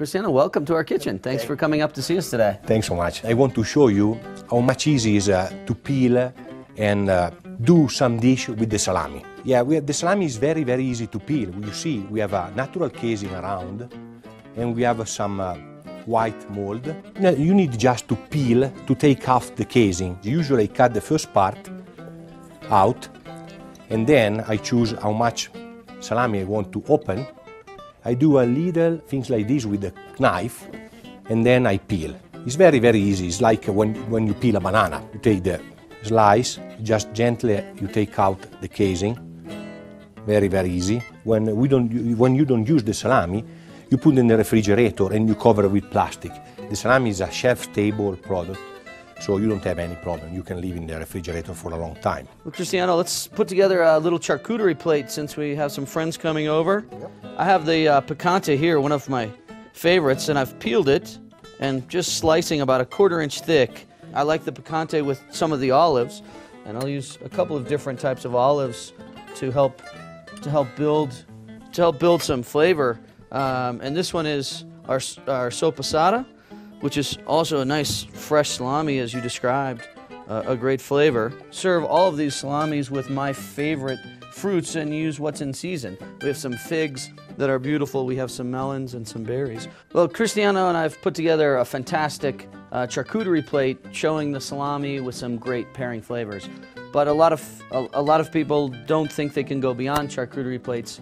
Cristiano, welcome to our kitchen. Thanks for coming up to see us today. Thanks so much. I want to show you how much easy is uh, to peel and uh, do some dish with the salami. Yeah, we have, the salami is very, very easy to peel. You see, we have a natural casing around and we have some uh, white mold. You need just to peel to take off the casing. Usually I cut the first part out and then I choose how much salami I want to open I do a little things like this with a knife and then I peel. It's very, very easy. It's like when, when you peel a banana. You take the slice, just gently you take out the casing. Very, very easy. When, we don't, when you don't use the salami, you put it in the refrigerator and you cover it with plastic. The salami is a shelf stable product so you don't have any problem. You can leave in the refrigerator for a long time. Well, Cristiano, let's put together a little charcuterie plate since we have some friends coming over. Yep. I have the uh, picante here, one of my favorites, and I've peeled it and just slicing about a quarter inch thick. I like the picante with some of the olives, and I'll use a couple of different types of olives to help to help build to help build some flavor. Um, and this one is our our sopressata which is also a nice fresh salami as you described, uh, a great flavor. Serve all of these salamis with my favorite fruits and use what's in season. We have some figs that are beautiful. We have some melons and some berries. Well, Cristiano and I have put together a fantastic uh, charcuterie plate showing the salami with some great pairing flavors. But a lot of a, a lot of people don't think they can go beyond charcuterie plates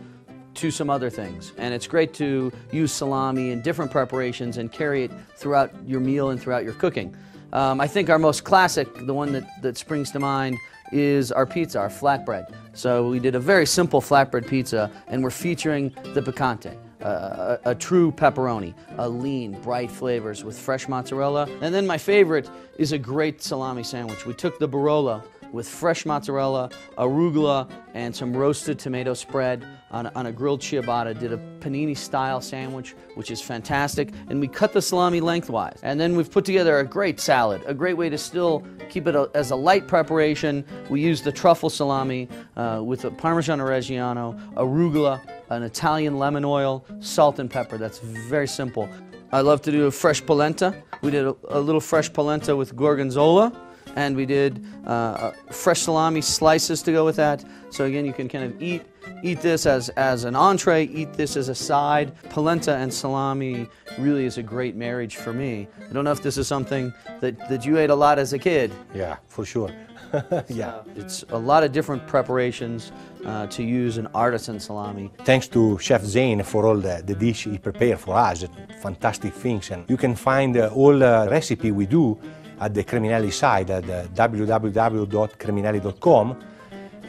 to some other things. And it's great to use salami in different preparations and carry it throughout your meal and throughout your cooking. Um, I think our most classic, the one that, that springs to mind, is our pizza, our flatbread. So we did a very simple flatbread pizza, and we're featuring the picante. Uh, a, a, true pepperoni, a lean, bright flavors with fresh mozzarella. And then my favorite is a great salami sandwich. We took the Barolo with fresh mozzarella, arugula, and some roasted tomato spread on a, on a grilled ciabatta. Did a panini style sandwich, which is fantastic. And we cut the salami lengthwise. And then we've put together a great salad, a great way to still keep it a, as a light preparation. We use the truffle salami uh, with a Parmigiano Reggiano, arugula, an Italian lemon oil, salt and pepper. That's very simple. I love to do a fresh polenta. We did a, a little fresh polenta with gorgonzola and we did uh, fresh salami slices to go with that. So again, you can kind of eat eat this as, as an entree, eat this as a side. Polenta and salami really is a great marriage for me. I don't know if this is something that, that you ate a lot as a kid. Yeah, for sure. yeah. It's a lot of different preparations uh, to use an artisan salami. Thanks to Chef Zane for all the, the dish he prepared for us, fantastic things. And you can find uh, all the recipe we do at the Creminelli site at www.creminelli.com.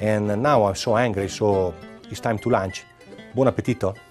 And now I'm so angry, so it's time to lunch. Buon appetito!